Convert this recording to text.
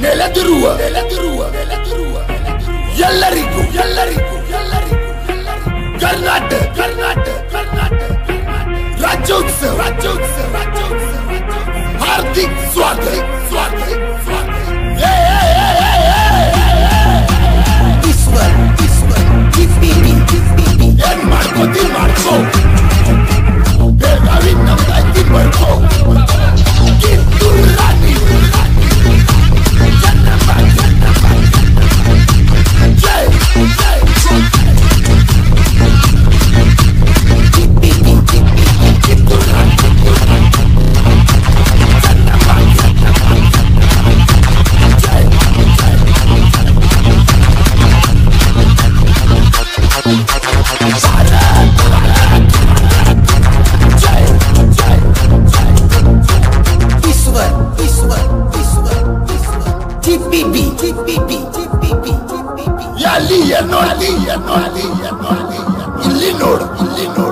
Nella trua, nella trua, nella trua, nella trua. Yalla rico, yalla rico. TPB, TPB, TPB. Yali, Yanoli, Yanoli, Yanoli, Illinor, Illinor.